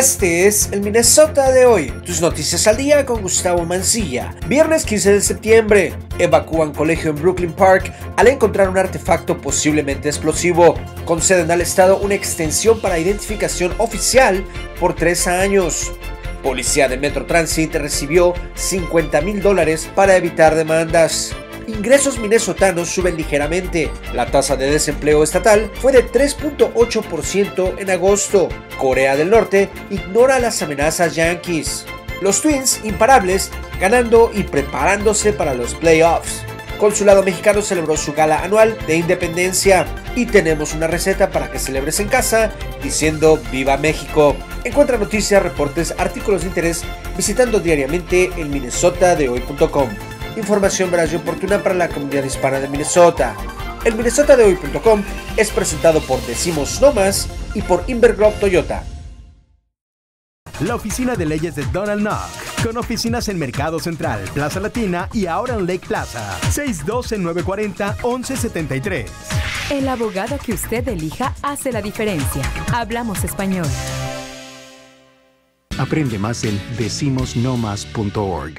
Este es el Minnesota de hoy. Tus noticias al día con Gustavo Mancilla. Viernes 15 de septiembre. Evacúan colegio en Brooklyn Park al encontrar un artefacto posiblemente explosivo. Conceden al Estado una extensión para identificación oficial por tres años. Policía de Metro Transit recibió 50 mil dólares para evitar demandas ingresos minnesotanos suben ligeramente. La tasa de desempleo estatal fue de 3.8% en agosto. Corea del Norte ignora las amenazas yankees. Los Twins imparables ganando y preparándose para los playoffs. Consulado mexicano celebró su gala anual de independencia y tenemos una receta para que celebres en casa diciendo Viva México. Encuentra noticias, reportes, artículos de interés visitando diariamente el minnesotadehoy.com información veraz y oportuna para la comunidad hispana de Minnesota. El minnesotadehoy.com es presentado por Decimos No Más y por Invergrove Toyota. La oficina de leyes de Donald Knock, con oficinas en Mercado Central, Plaza Latina y ahora en Lake Plaza. 612-940-1173. El abogado que usted elija hace la diferencia. Hablamos español. Aprende más en decimosnomas.org.